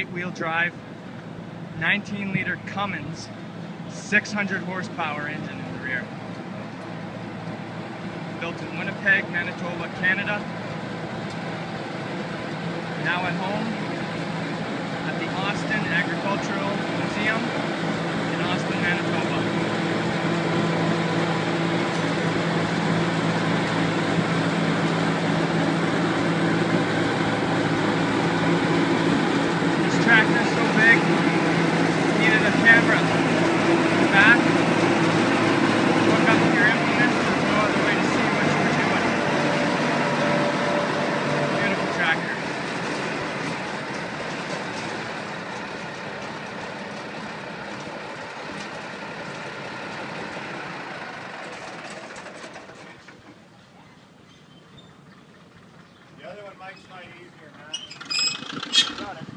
eight-wheel drive, 19-liter Cummins, 600 horsepower engine in the rear. Built in Winnipeg, Manitoba, Canada. Now at home Other not easier, man. Got it.